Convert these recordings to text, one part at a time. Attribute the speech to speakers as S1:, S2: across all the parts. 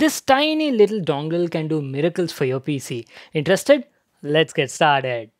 S1: This tiny little dongle can do miracles for your PC. Interested? Let's get started.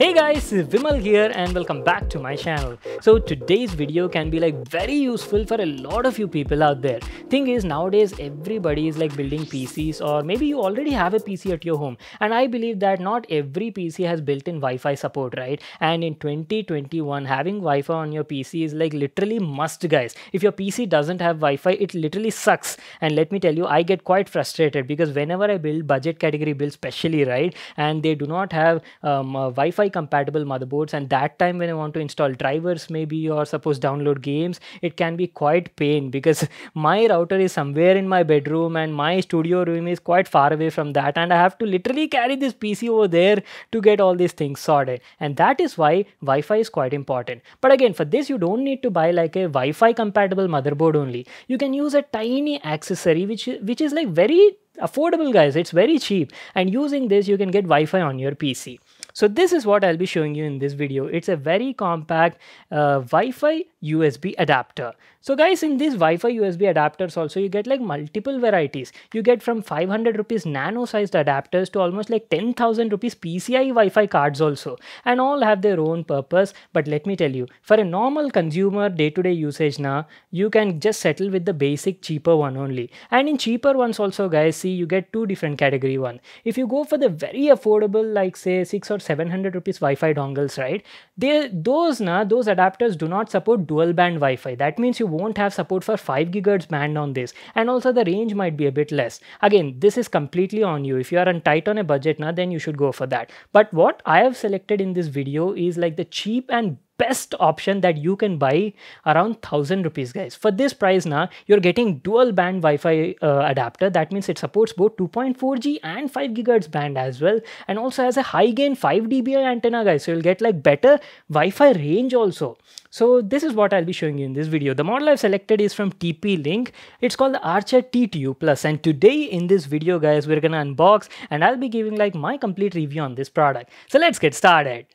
S1: Hey guys, Vimal here and welcome back to my channel. So today's video can be like very useful for a lot of you people out there. Thing is nowadays everybody is like building PCs or maybe you already have a PC at your home and I believe that not every PC has built-in Wi-Fi support, right? And in 2021 having Wi-Fi on your PC is like literally must guys. If your PC doesn't have Wi-Fi it literally sucks and let me tell you I get quite frustrated because whenever I build budget category builds specially right and they do not have um, uh, Wi-Fi compatible motherboards and that time when I want to install drivers maybe or suppose download games it can be quite pain because my router is somewhere in my bedroom and my studio room is quite far away from that and I have to literally carry this PC over there to get all these things sorted. And that is why Wi-Fi is quite important. But again for this you don't need to buy like a Wi-Fi compatible motherboard only. You can use a tiny accessory which which is like very affordable guys. It's very cheap. And using this you can get Wi-Fi on your PC so this is what I'll be showing you in this video. It's a very compact uh, Wi-Fi USB adapter. So guys, in these Wi-Fi USB adapters also, you get like multiple varieties. You get from 500 rupees nano sized adapters to almost like 10,000 rupees PCI Wi-Fi cards also. And all have their own purpose. But let me tell you, for a normal consumer day-to-day -day usage now, you can just settle with the basic cheaper one only. And in cheaper ones also guys, see you get two different category one. If you go for the very affordable like say 6 or 700 rupees Wi-Fi dongles, right? They those na those adapters do not support dual band Wi-Fi. That means you won't have support for 5 gigahertz band on this, and also the range might be a bit less. Again, this is completely on you. If you are on tight on a budget now, then you should go for that. But what I have selected in this video is like the cheap and best option that you can buy around 1000 rupees guys for this price now you're getting dual band wi-fi uh, adapter that means it supports both 2.4g and 5 gigahertz band as well and also has a high gain 5 dbi antenna guys so you'll get like better wi-fi range also so this is what I'll be showing you in this video. The model I've selected is from TP-Link. It's called the Archer T2U Plus and today in this video guys we're gonna unbox and I'll be giving like my complete review on this product. So let's get started.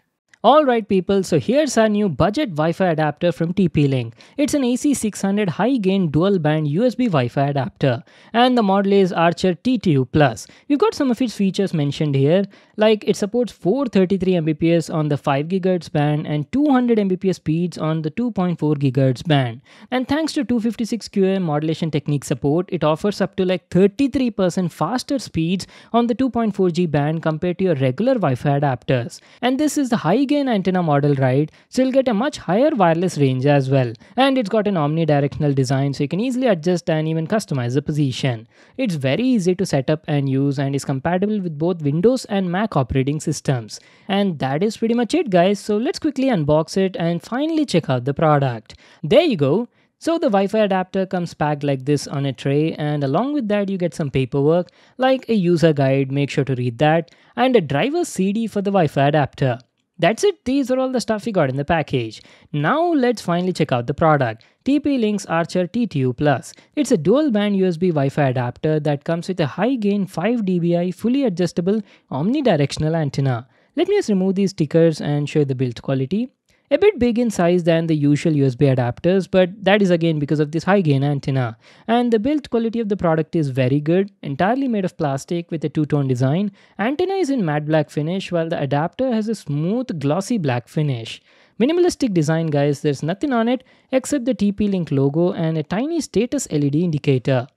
S1: Alright people, so here's our new budget Wi-Fi adapter from TP-Link. It's an AC600 high-gain dual-band USB Wi-Fi adapter and the model is Archer T2U Plus. We've got some of its features mentioned here like it supports 433 Mbps on the 5 GHz band and 200 Mbps speeds on the 2.4 GHz band. And thanks to 256 QAM modulation technique support, it offers up to like 33% faster speeds on the 2.4G band compared to your regular Wi-Fi adapters. And this is the high gain antenna model right so you'll get a much higher wireless range as well. And it's got an omnidirectional design so you can easily adjust and even customize the position. It's very easy to set up and use and is compatible with both windows and mac operating systems. And that is pretty much it guys. So let's quickly unbox it and finally check out the product. There you go. So the Wi-Fi adapter comes packed like this on a tray and along with that you get some paperwork like a user guide, make sure to read that, and a driver CD for the Wi-Fi adapter. That's it, these are all the stuff we got in the package. Now let's finally check out the product. TP-Link's Archer T2U Plus. It's a dual band USB Wi-Fi adapter that comes with a high gain 5 dBi fully adjustable omnidirectional antenna. Let me just remove these stickers and show you the build quality. A bit big in size than the usual USB adapters, but that is again because of this high gain antenna. And the build quality of the product is very good, entirely made of plastic with a two-tone design. Antenna is in matte black finish while the adapter has a smooth glossy black finish. Minimalistic design guys, there's nothing on it except the TP-Link logo and a tiny status LED indicator.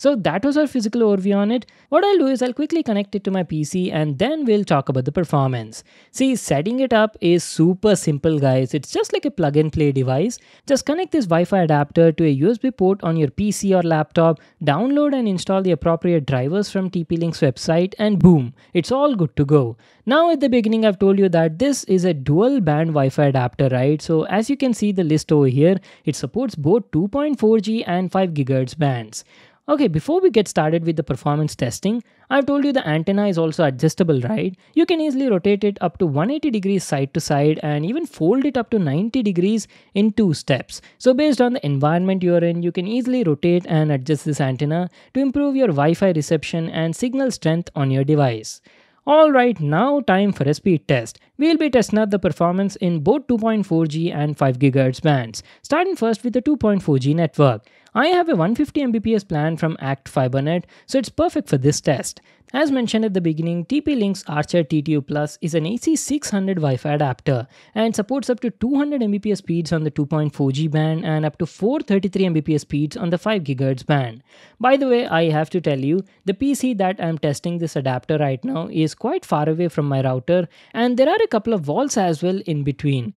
S1: So that was our physical overview on it. What I'll do is I'll quickly connect it to my PC and then we'll talk about the performance. See, setting it up is super simple guys. It's just like a plug and play device. Just connect this Wi-Fi adapter to a USB port on your PC or laptop, download and install the appropriate drivers from TP-Link's website and boom, it's all good to go. Now at the beginning I've told you that this is a dual band Wi-Fi adapter, right? So as you can see the list over here, it supports both 2.4G and 5 GHz bands. Okay, before we get started with the performance testing, I've told you the antenna is also adjustable, right? You can easily rotate it up to 180 degrees side to side and even fold it up to 90 degrees in two steps. So based on the environment you're in, you can easily rotate and adjust this antenna to improve your Wi-Fi reception and signal strength on your device. Alright, now time for a speed test. We'll be testing out the performance in both 2.4G and 5GHz bands, starting first with the 2.4G network. I have a 150 Mbps plan from Act FiberNet, so it's perfect for this test. As mentioned at the beginning, TP-Link's Archer T2U Plus is an AC600 Wi-Fi adapter and supports up to 200 Mbps speeds on the 2.4G band and up to 433 Mbps speeds on the 5 GHz band. By the way, I have to tell you, the PC that I'm testing this adapter right now is quite far away from my router and there are a couple of walls as well in between.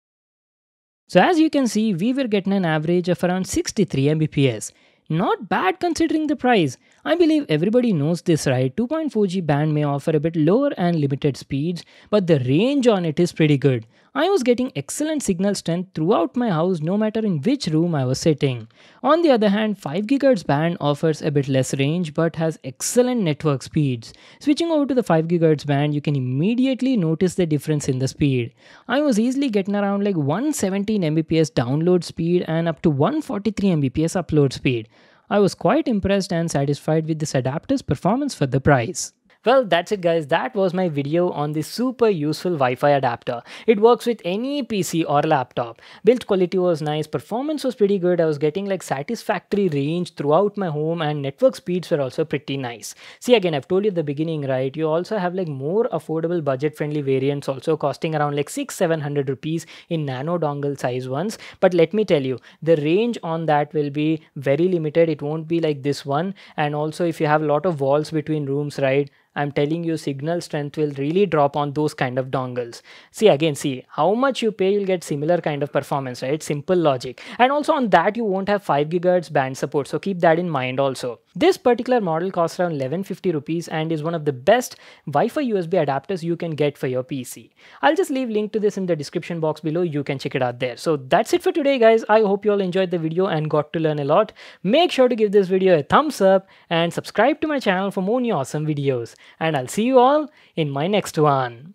S1: So as you can see, we were getting an average of around 63 Mbps. Not bad considering the price. I believe everybody knows this right, 2.4G band may offer a bit lower and limited speeds, but the range on it is pretty good. I was getting excellent signal strength throughout my house no matter in which room I was sitting. On the other hand, 5 GHz band offers a bit less range but has excellent network speeds. Switching over to the 5 GHz band, you can immediately notice the difference in the speed. I was easily getting around like 117 Mbps download speed and up to 143 Mbps upload speed. I was quite impressed and satisfied with this adapter's performance for the price. Well, that's it guys. That was my video on this super useful Wi-Fi adapter. It works with any PC or laptop. Build quality was nice, performance was pretty good. I was getting like satisfactory range throughout my home and network speeds were also pretty nice. See again, I've told you at the beginning, right? You also have like more affordable budget friendly variants also costing around like 6-700 rupees in nano dongle size ones. But let me tell you, the range on that will be very limited. It won't be like this one. And also if you have a lot of walls between rooms, right? I'm telling you signal strength will really drop on those kind of dongles. See again, see how much you pay, you'll get similar kind of performance, right? Simple logic. And also on that, you won't have 5 gigahertz band support. So keep that in mind also. This particular model costs around 1150 rupees and is one of the best Wi-Fi USB adapters you can get for your PC. I'll just leave link to this in the description box below. You can check it out there. So that's it for today guys. I hope you all enjoyed the video and got to learn a lot. Make sure to give this video a thumbs up and subscribe to my channel for more new awesome videos and I'll see you all in my next one.